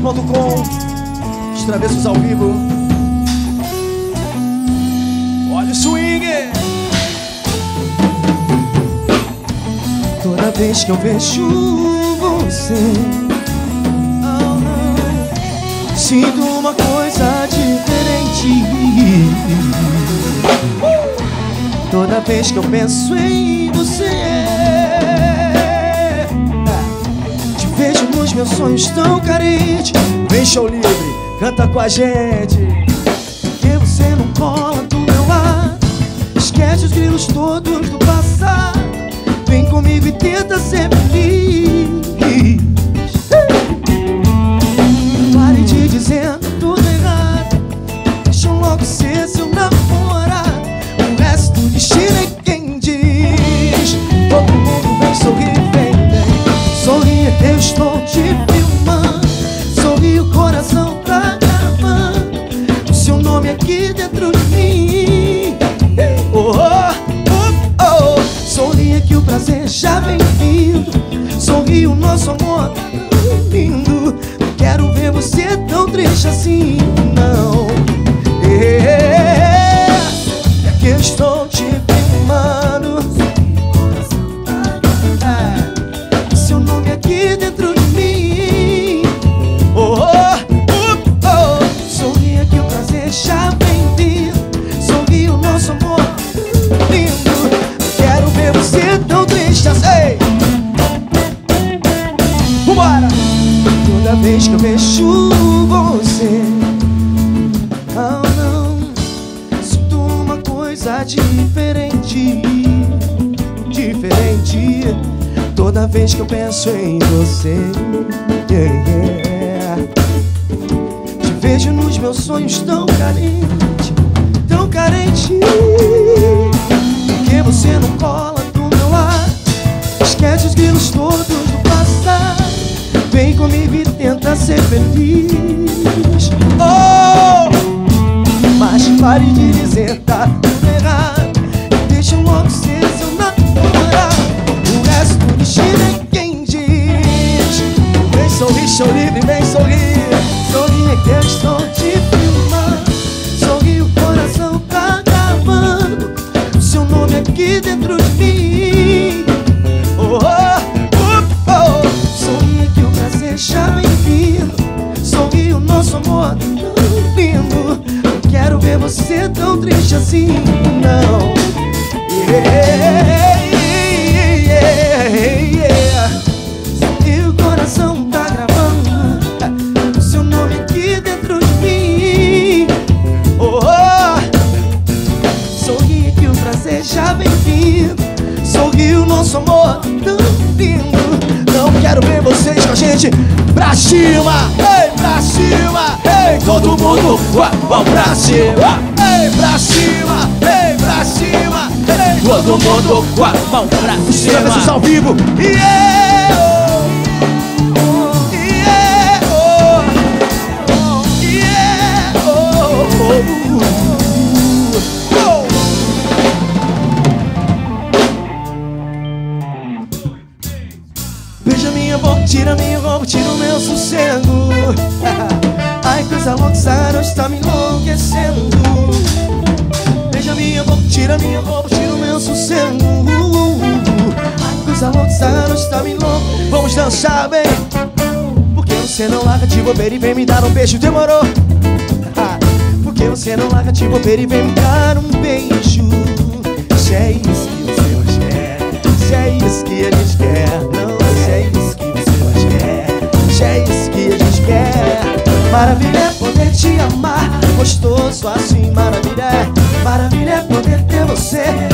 www.radiolivre.com Os travessos ao vivo. Olha o swing. Toda vez que eu vejo você oh, Sinto uma coisa diferente. Toda vez que eu penso em você meus sonhos tão carente Vem show livre, canta com a gente. Que você não cola do meu lado. Esquece os grilos todos do passado. Vem comigo e tenta ser feliz que o prazer já vem vindo Sorri, o nosso amor tá tão lindo. Não quero ver você tão triste assim, não. É, é que eu estou triste assim Vambora! Toda vez que eu vejo você Oh não Sinto uma coisa diferente Diferente Toda vez que eu penso em você yeah, yeah. Te vejo nos meus sonhos tão carente Tão carente os grilos todos do passado Vem comigo e tenta ser feliz. Oh! Mas pare de dizer tá tudo errado. Deixa eu logo ser seu namorado O resto do destino é quem diz. Vem sorrir, show livre, vem sorrir. Sorri é que eu estou te nosso amor tão lindo. Não quero ver você tão triste assim, não. Yeah, a gente. Pra cima, ei, pra cima. Ei, todo mundo, vão pra cima. Ei, pra cima, ei, pra cima. Ei, todo mundo, vão pra cima. Travessos ao vivo, yeah, tira minha roupa, tira o meu sossego. Ai, coisa louca, essa noite tá me enlouquecendo. Beija minha boca, tira minha roupa, tira o meu sossego. Ai, coisa louca, essa noite tá me enlouquecendo Vamos dançar bem Porque você não larga de bobeira e vem me dar um beijo, demorou. Porque você não larga de bobeira e vem me dar um beijo. Se é isso te amar. Gostoso assim, maravilha é Maravilha é poder ter você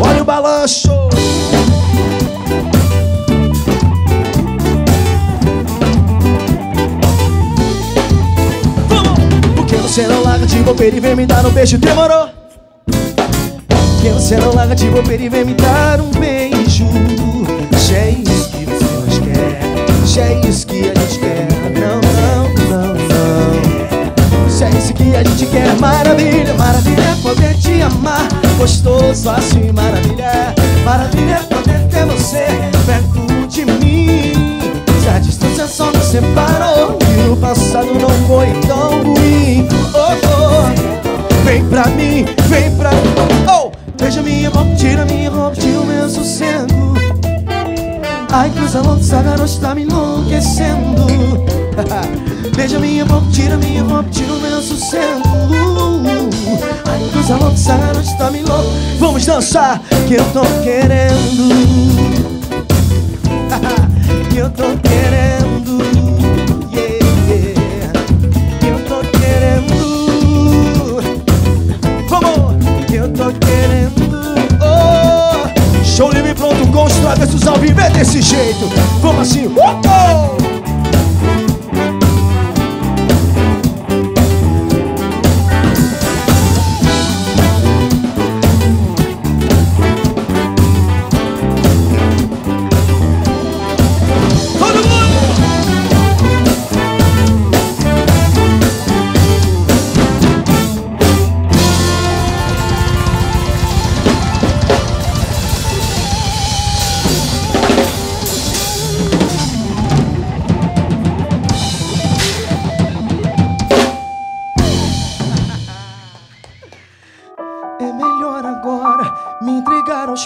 olha o balanço! Porque você não larga de bobeira e vem me dar um beijo Demorou? Que você não larga de bobeira e vem me dar um beijo. Já é isso que você mais quer. Já é isso que a gente quer. Não, não, não, não. Já é isso que a gente quer. Maravilha, maravilha Gostoso, e maravilha. Maravilha é poder ter você perto de mim. Se a distância só nos separou E o passado não foi tão ruim. Oh, oh. Vem pra mim, vem pra mim. Oh, beija minha boca, tira minha roupa, tira o meu sossego. Ai, coisa louca, essa garota tá me enlouquecendo. Beija minha boca, tira minha roupa, tira o meu sossego Ai, coisa louca, tá me enlouquecendo Vamos dançar, que eu tô querendo Que eu tô querendo yeah, yeah. Que eu tô querendo Vamos, que eu tô querendo oh. Com os travessos ao vivo É desse jeito, vamos assim uh -oh.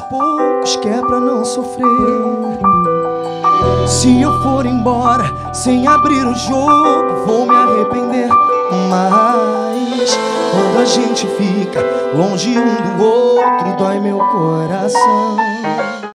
Poucos, que é pra não sofrer. Se eu for embora sem abrir o jogo, vou me arrepender. Mas quando a gente fica longe um do outro, dói meu coração.